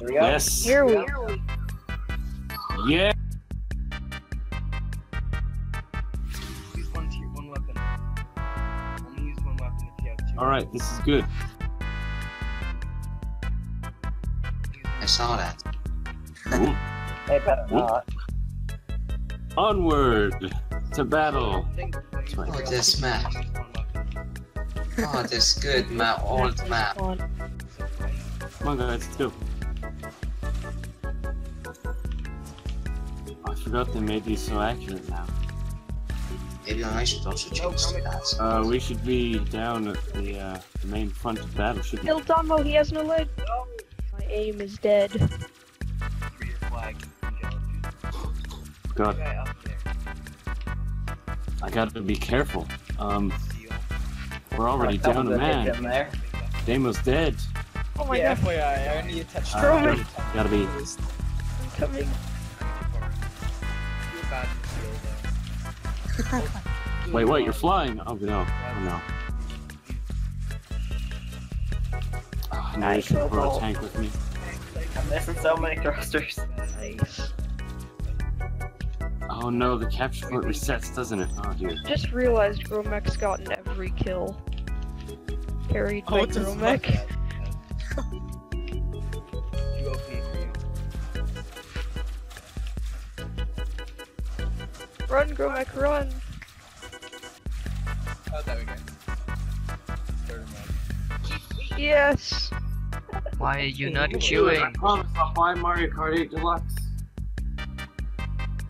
Here we go. Yes. Here we Yeah. Use one tier, one weapon. Only use one weapon if you have two. All right. This is good. I saw that. Ooh. Hey, better not. Onward to battle. Oh, this map. Oh, this good map, old map. Come on, guys. Let's go. Forgot they made these so accurate now. Maybe I should also change that. Uh, we should be down at the, uh, the main front of battle, shouldn't we? Kill Dumbo, he has no leg. My aim is dead. For your flag. God, Guy up there. I gotta be careful. Um, we're already Tell down a to man. Damo's dead. Oh my yeah, god, FYI, I need to touch Uh, Gotta be. I'm coming. For Seal. Wait, what? You're flying? Oh no! Oh no! Oh, now you should throw a tank with me. I'm missing so many thrusters. Nice. Oh no! The capture point resets, doesn't it? Oh dear. Just realized Gromek's gotten every kill. Carried Oh, by what Run, Gromek, run! Oh, there we go. Yes! Why are you not I chewing? promise I'll buy Mario Kart 8 Deluxe.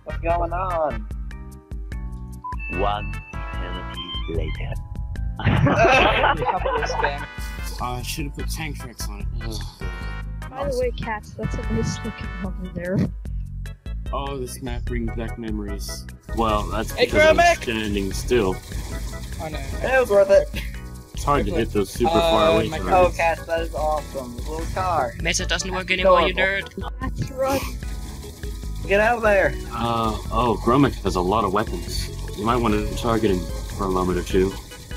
What's going on? One eternity later. Couple. Uh, I should have put tank tracks on it. Ugh. By the way, cats, that's a nice looking hover there. Oh, this map brings back memories. Well, that's Hey, because I'm Gromek! standing still. Oh no. It was worth it. It's hard to hit those super Uh, far away my targets. Oh, Cass, that is awesome. This little car. Mesa doesn't work anymore, you nerd. Cats, run! Get out of there. Uh, oh, Gromek has a lot of weapons. You might want to target him for a moment or two.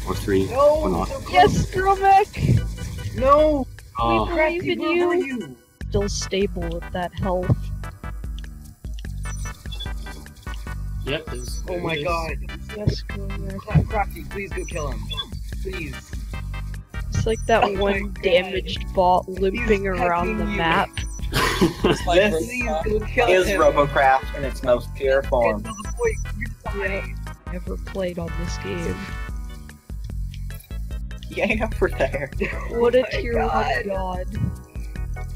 Or three. Or No! not. Yes, Gromek! No! Oh, We believe in you! you? Still stable with that health. Yep. there's- Oh my there god. Yes, Gromek. Cra- Crafty, please go kill him. Please. It's like that Oh my one God. damaged bot looping He's around the you. map. It's like This Ro- Please go kill Is him. Robocraft in its most pure form. to the point. You're dying. Never played on this game. He ain't over there. What a Oh tier God. one god.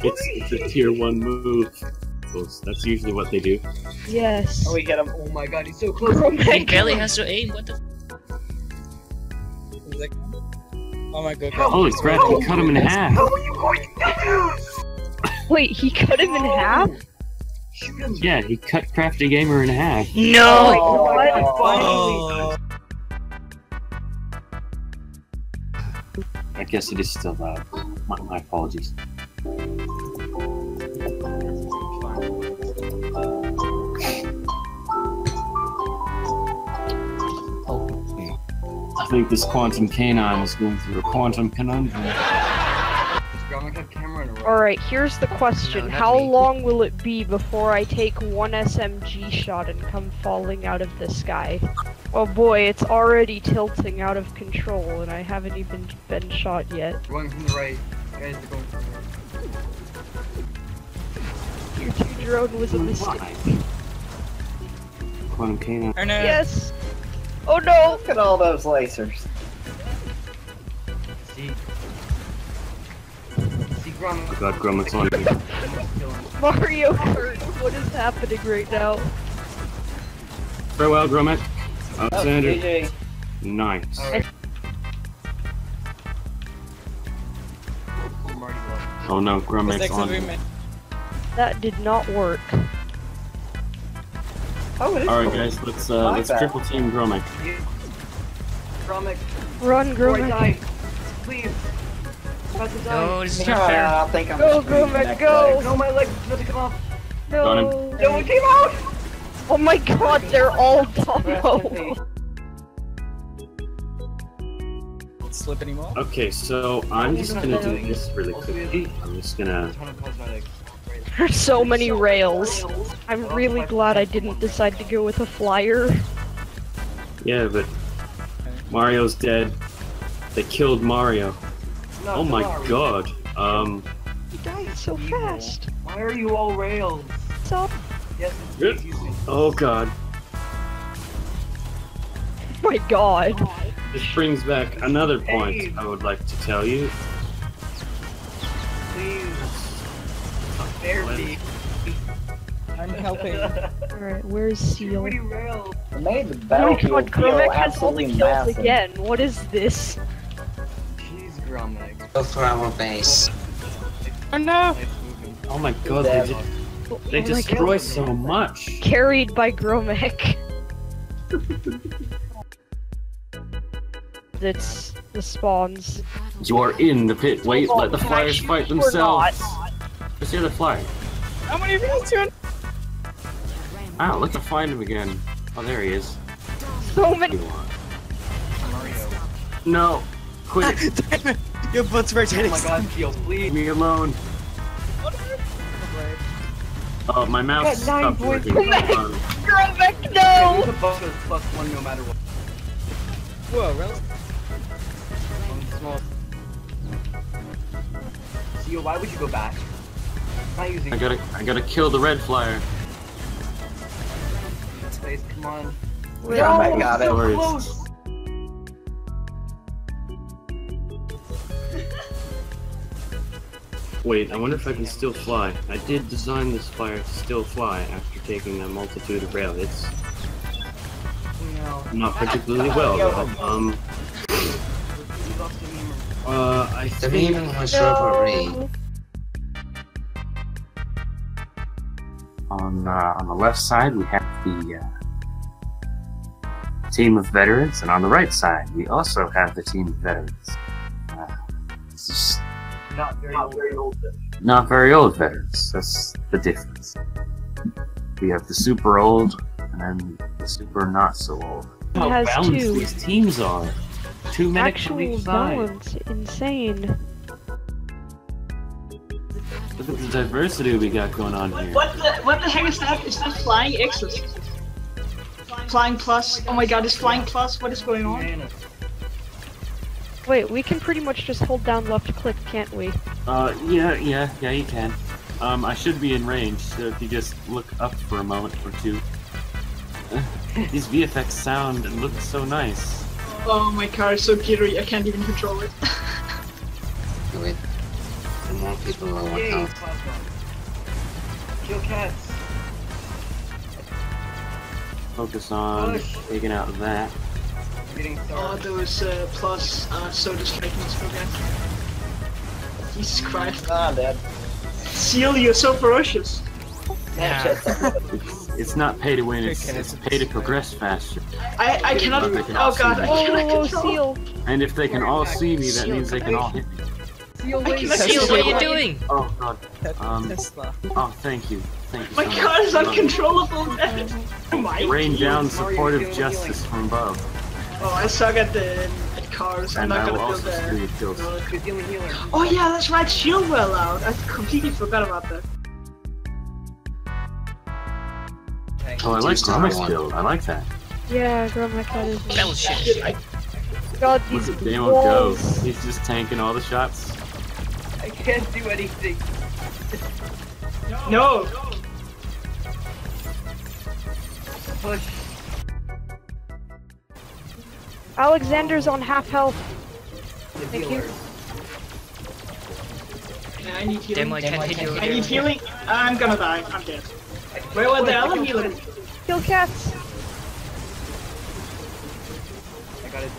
It's, it's a tier one move. Those- That's usually what they do. Yes. Oh, we get him. Oh my god, he's so close. He Gromek. barely has to aim, what the it's Oh my god. Holy crap! He cut him in half. How are you going to do? Wait, he cut him in half? Yeah, he cut Crafty Gamer in half. No! Oh, my oh God. God. Oh, I guess it is still loud. My, my apologies. Think this quantum canine is going through a quantum conundrum. Does Gromek have camera in a row? Alright, here's the question. No, How me. long will it be before I take one SMG shot and come falling out of the sky? Oh boy, it's already tilting out of control and I haven't even been shot yet. One from the right. Guys, they're going from the right. Your two drone was a mistake. Quantum canine. Or no. Yes! Oh no! Look at all those lasers. See? See Gromek. Oh god, Gromek's on me. Mario Kart, what is happening right now? Farewell, Gromek. Oh, Alexander. GG. Nice. Alright. I'm already low. Oh no, It's Gromek's like on something me. man- That did not work. Oh, it is Alright cool. guys, let's uh, like let's that. triple team Gromek. You. Gromek. Run, Before Gromek. Please. About to die. No, this is Yeah, not fair. I think I'm Go, just Gromek, go! No, my leg's about to come off. No! No, it came out! Oh my god, they're all Rest in Dumbo! peace. Don't slip anymore. Okay, so I'm just gonna do this really quickly. I'm just gonna Ton of cosmetics. There's so many rails. I'm really glad I didn't decide to go with a flyer. Yeah, but Mario's dead. They killed Mario. Oh my sorry. god. Um, He died so fast. Why are you all rails? So, Yes, Good. excuse me. oh god. my god. This brings back another point I would like to tell you. Therapy. I'm helping. Alright, where's Too Seal? many rails. It made the Oh my battlefield god, feel Gromek has all the absolutely massive. again. What is this? Jeez, Gromek. Go for our base. Oh no! Oh my god, they, Dead. ju- oh, oh they Oh my destroy God. so much. Carried by Gromek. it's the spawns. You are in the pit. Wait, let the Can I flyers fight or themselves. Just the other flyer. How many of you guys doing? Wow, let's find him again. Oh, there he is. So many. You want. Mario. No, quit it. Damn it! Your butt's Oh rotating. my god, Seal, Leave please. me alone. Oh, my mouse Got nine stopped working. Gromek! Gromek, There's no! a bonus plus one no matter what. Whoa, rel- On small. Seal, why would you go back? I'm not using I gotta, I gotta kill the red flyer. space, come on. Gromek got it. so Words. close. Wait, I wonder if I can still fly. I did design this flyer to still fly after taking a multitude of rail hits. No. Not particularly well, though. Um, We lost the meme. uh, I The think... meme was rubbery. No. On, uh, on the left side, we have the uh, team of veterans, and on the right side, we also have the team of veterans. Uh, it's just Not very old. Very old. not very old veterans. That's the difference. We have the super old, and then the super not so old. He How balanced two. these teams are. Two minutes on Actual each balance. Insane. Look at the diversity we got going on here. What the what the heck is that? Is that flying X's? Flying plus? Oh my god, is flying plus? What is going on? Wait, we can pretty much just hold down left click, can't we? Uh, yeah, yeah, yeah, you can. Um, I should be in range, so if you just look up for a moment or two. These VFX sound and look so nice. Oh my car is so jittery, I can't even control it. Do it. The more people will want Yay, Kill cats. Focus on Push. taking out that. I'm getting Oh, started. those uh, plus are so distracting this program. Jesus Christ. Ah, dead. Seal, you're so ferocious. Yeah. It's, it's not pay to win, it's, it's pay to progress faster. I, I cannot. But they can Oh god, I do cannot Oh, control. seal! And if they can all see me, that means they can all hit me. Seal, I wait. what are you doing? Oh god. Um, Tesla. Oh, thank you. Thank you My so much. car is uncontrollable. Oh. Rain down Mario, supportive healing, justice from above. Oh, I suck at the at cars. I'm And not I gonna also build steal there. your kills. No. Good healing healer. Oh yeah, that's right. Shield well out. I completely forgot about that. Oh, I like Just another build. I like that. Yeah, Gromek, that is. Bullshit. Shit, I, God, Look these at Damo go. He's just tanking all the shots. I can't do anything. no. Push. Alexander's on half health. The Thank you. I need healing. Damn, I can't hit you I need healing. I'm gonna die. I'm dead. Where were the other healers? Kill cats! I got it.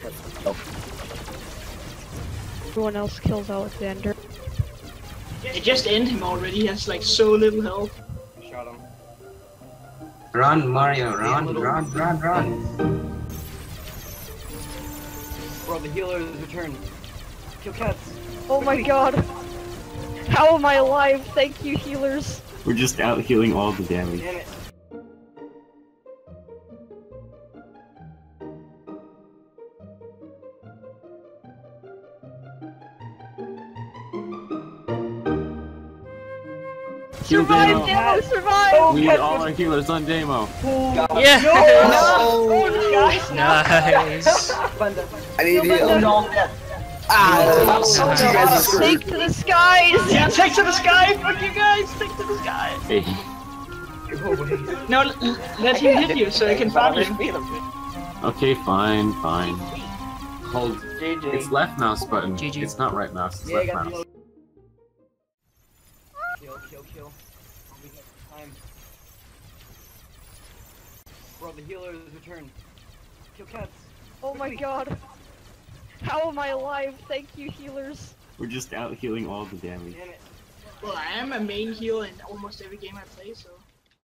Everyone else kills Alexander. It just ended him already. He has like so little health. I shot him. Run, Mario, run, run, run, run. Bro, the healer has returned. Kill cats. Oh my god! How am I alive? Thank you, healers. We're just out healing all the damage. Damn it. Heal Survive, Damo. Damo, survive! We need all our healers on Damo. Yeah! Oh, guys. Nice! I need heal. No. Ah, Oh, you guys are screwed. Take to the skies! Yeah, take to the sky! Fuck you guys! Take to the sky! Hey, No, l- l- let him hit you so I can farm you. okay, fine, fine. Hold. GG. It's left mouse button. GG. It's not right mouse. It's Yeah, left mouse. Kill, kill, kill. We have time. Bro, the healer has returned. Kill cats. Oh my god. How am I alive? Thank you, healers. We're just out healing all the damage. Damn it. Well, I am a main heal in almost every game I play, so.